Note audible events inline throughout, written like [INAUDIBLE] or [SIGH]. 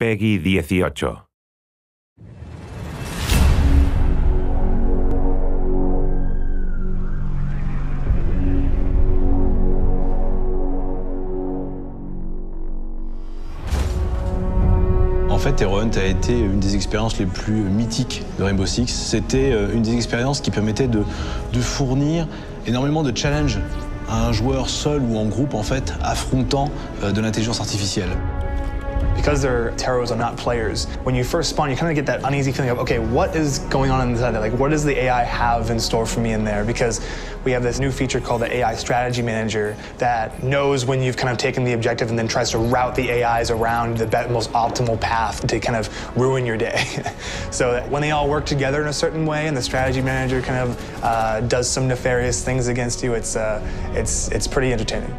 Peggy 18. En fait, Hero Hunt a été une des expériences les plus mythiques de Rainbow Six. C'était euh, une des expériences qui permettait de, de fournir énormément de challenges à un joueur seul ou en groupe, en fait, affrontant euh, de l'intelligence artificielle. Because they're terrors are not players, when you first spawn, you kind of get that uneasy feeling of, okay, what is going on inside there? Like, what does the AI have in store for me in there? Because we have this new feature called the AI Strategy Manager that knows when you've kind of taken the objective and then tries to route the AIs around the most optimal path to kind of ruin your day. [LAUGHS] so when they all work together in a certain way and the strategy manager kind of uh, does some nefarious things against you, it's, uh, it's, it's pretty entertaining.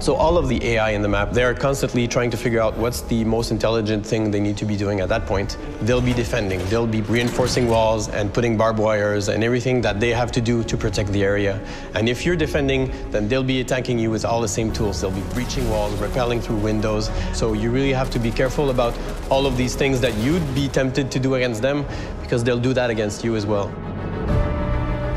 So all of the AI in the map, they're constantly trying to figure out what's the most intelligent thing they need to be doing at that point. They'll be defending, they'll be reinforcing walls and putting barbed wires and everything that they have to do to protect the area. And if you're defending, then they'll be attacking you with all the same tools. They'll be breaching walls, rappelling through windows. So you really have to be careful about all of these things that you'd be tempted to do against them because they'll do that against you as well.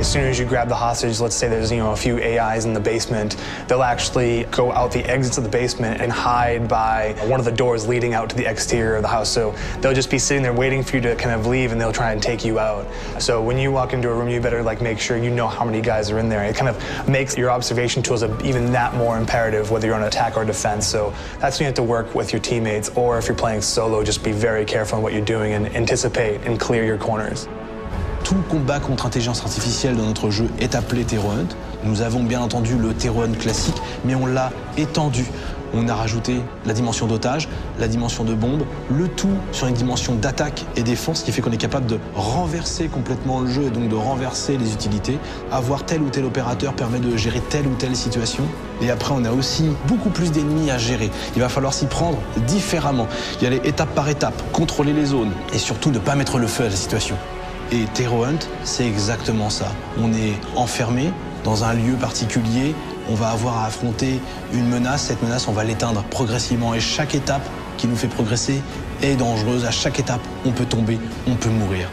As soon as you grab the hostage, let's say there's you know a few AIs in the basement, they'll actually go out the exits of the basement and hide by one of the doors leading out to the exterior of the house. So they'll just be sitting there waiting for you to kind of leave, and they'll try and take you out. So when you walk into a room, you better like make sure you know how many guys are in there. It kind of makes your observation tools even that more imperative, whether you're on attack or defense. So that's when you have to work with your teammates, or if you're playing solo, just be very careful in what you're doing and anticipate and clear your corners. Tout combat contre intelligence artificielle dans notre jeu est appelé Terror Hunt. Nous avons bien entendu le Terror Hunt classique, mais on l'a étendu. On a rajouté la dimension d'otage, la dimension de bombe, le tout sur une dimension d'attaque et défense, qui fait qu'on est capable de renverser complètement le jeu et donc de renverser les utilités. Avoir tel ou tel opérateur permet de gérer telle ou telle situation. Et après, on a aussi beaucoup plus d'ennemis à gérer. Il va falloir s'y prendre différemment. Y aller étape par étape, contrôler les zones et surtout ne pas mettre le feu à la situation. Et Terror Hunt, c'est exactement ça. On est enfermé dans un lieu particulier, on va avoir à affronter une menace, cette menace, on va l'éteindre progressivement et chaque étape qui nous fait progresser est dangereuse. À chaque étape, on peut tomber, on peut mourir.